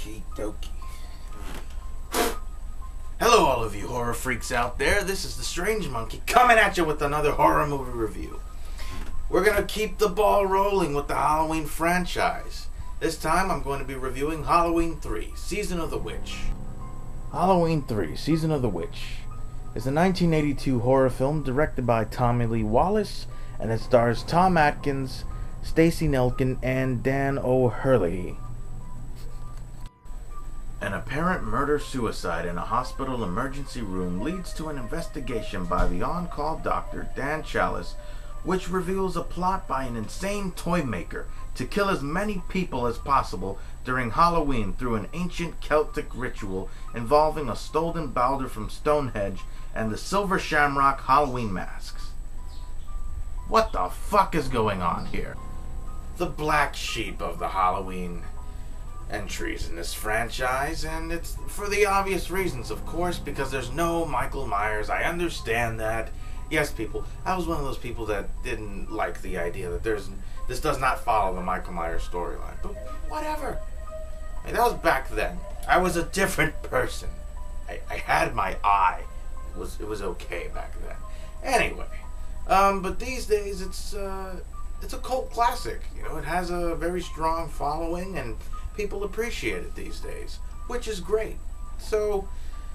Okie dokie. Hello, all of you horror freaks out there. This is the Strange Monkey coming at you with another horror movie review. We're going to keep the ball rolling with the Halloween franchise. This time I'm going to be reviewing Halloween 3 Season of the Witch. Halloween 3 Season of the Witch is a 1982 horror film directed by Tommy Lee Wallace and it stars Tom Atkins, Stacey Nelkin, and Dan O'Herlihy. An apparent murder suicide in a hospital emergency room leads to an investigation by the on call doctor Dan Challis, which reveals a plot by an insane toy maker to kill as many people as possible during Halloween through an ancient Celtic ritual involving a stolen boulder from Stonehenge and the Silver Shamrock Halloween masks. What the fuck is going on here? The black sheep of the Halloween entries in this franchise, and it's for the obvious reasons, of course, because there's no Michael Myers. I understand that. Yes, people, I was one of those people that didn't like the idea that there's this does not follow the Michael Myers storyline. But whatever. I mean, that was back then. I was a different person. I, I had my eye. It was it was okay back then. Anyway, um, but these days it's uh, it's a cult classic. You know, it has a very strong following and people appreciate it these days, which is great. So,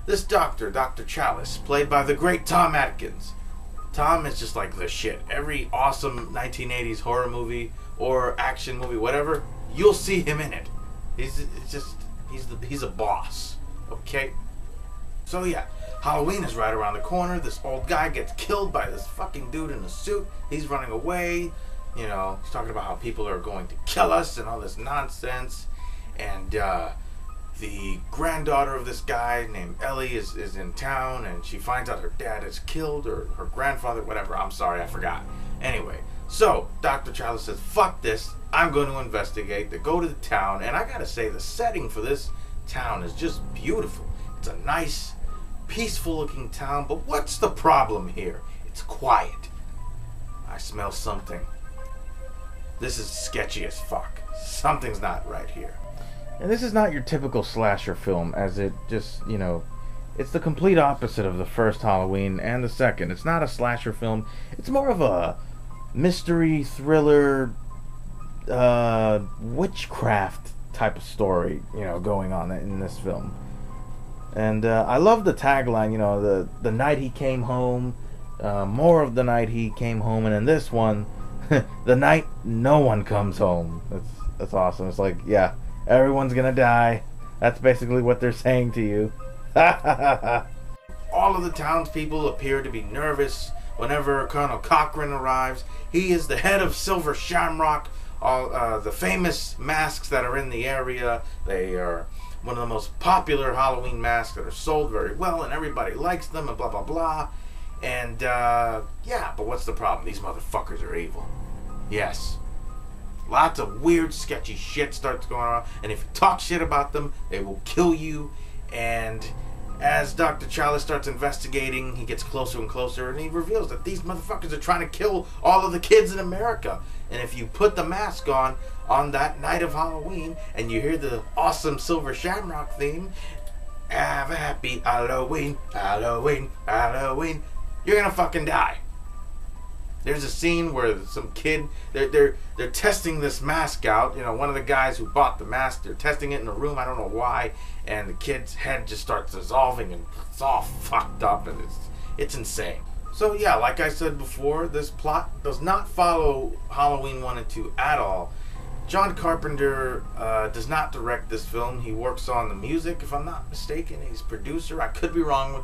this doctor, Dr. Challis, played by the great Tom Atkins. Tom is just like the shit. Every awesome 1980s horror movie or action movie, whatever, you'll see him in it. He's just he's the he's a boss. Okay? So yeah, Halloween is right around the corner. This old guy gets killed by this fucking dude in a suit. He's running away. You know, he's talking about how people are going to kill us and all this nonsense and uh, the granddaughter of this guy named Ellie is, is in town and she finds out her dad is killed or her grandfather, whatever. I'm sorry, I forgot. Anyway, so Dr. Challis says, fuck this. I'm going to investigate. They go to the town, and I gotta say, the setting for this town is just beautiful. It's a nice, peaceful looking town, but what's the problem here? It's quiet. I smell something. This is sketchy as fuck. Something's not right here. And this is not your typical slasher film, as it just, you know, it's the complete opposite of the first Halloween and the second. It's not a slasher film, it's more of a mystery, thriller, uh, witchcraft type of story, you know, going on in this film. And uh, I love the tagline, you know, the, the night he came home, uh, more of the night he came home, and in this one, the night no one comes home. That's, that's awesome. It's like, yeah Everyone's gonna die. That's basically what they're saying to you. All of the townspeople appear to be nervous whenever Colonel Cochran arrives. He is the head of Silver Shamrock. All uh, the famous masks that are in the area. They are one of the most popular Halloween masks that are sold very well, and everybody likes them, and blah blah blah. And uh, yeah, but what's the problem? These motherfuckers are evil. Yes, Lots of weird, sketchy shit starts going on, and if you talk shit about them, they will kill you. And as Dr. Challis starts investigating, he gets closer and closer, and he reveals that these motherfuckers are trying to kill all of the kids in America. And if you put the mask on on that night of Halloween, and you hear the awesome Silver Shamrock theme, have a happy Halloween, Halloween, Halloween, you're gonna fucking die. There's a scene where some kid they're they're they're testing this mask out. You know, one of the guys who bought the mask, they're testing it in a room. I don't know why, and the kid's head just starts dissolving and it's all fucked up and it's it's insane. So yeah, like I said before, this plot does not follow Halloween one and two at all. John Carpenter uh, does not direct this film. He works on the music, if I'm not mistaken. He's producer. I could be wrong with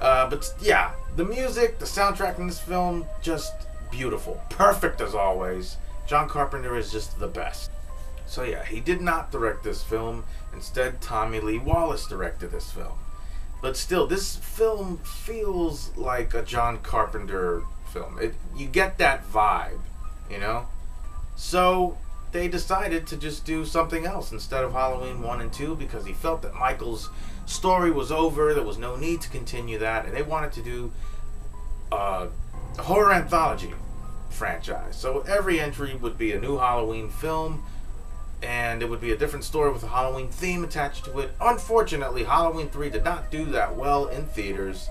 uh, but yeah, the music, the soundtrack in this film, just beautiful. Perfect as always. John Carpenter is just the best. So yeah, he did not direct this film. Instead, Tommy Lee Wallace directed this film. But still, this film feels like a John Carpenter film. It, you get that vibe, you know? So they decided to just do something else instead of Halloween 1 and 2 because he felt that Michael's story was over. There was no need to continue that, and they wanted to do a horror anthology franchise. So every entry would be a new Halloween film and it would be a different story with a Halloween theme attached to it. Unfortunately, Halloween 3 did not do that well in theaters,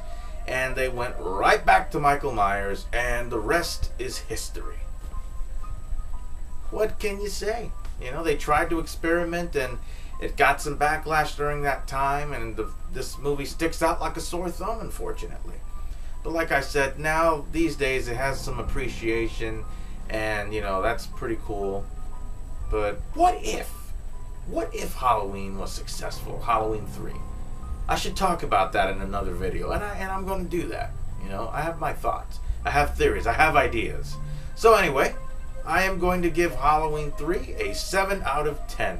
and they went right back to Michael Myers, and the rest is history. What can you say? You know, they tried to experiment, and it got some backlash during that time, and the, this movie sticks out like a sore thumb, unfortunately. But like I said, now these days it has some appreciation, and you know that's pretty cool. But what if, what if Halloween was successful? Halloween three. I should talk about that in another video, and I and I'm going to do that. You know, I have my thoughts, I have theories, I have ideas. So anyway, I am going to give Halloween three a seven out of ten.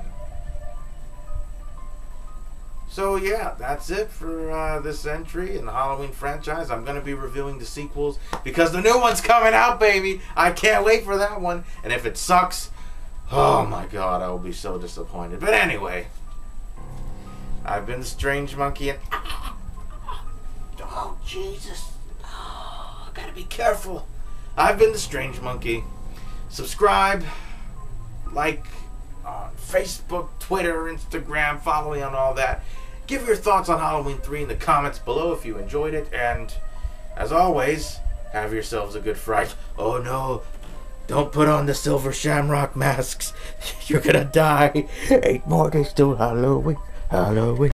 So yeah, that's it for uh, this entry in the Halloween franchise. I'm gonna be reviewing the sequels because the new one's coming out, baby. I can't wait for that one. And if it sucks, oh my god, I will be so disappointed. But anyway, I've been the Strange Monkey, and oh Jesus, oh, I gotta be careful. I've been the Strange Monkey. Subscribe, like on Facebook, Twitter, Instagram, follow me on all that. Give your thoughts on Halloween 3 in the comments below if you enjoyed it. And as always, have yourselves a good fright. Oh no, don't put on the silver shamrock masks. You're gonna die. Eight more days till Halloween. Halloween.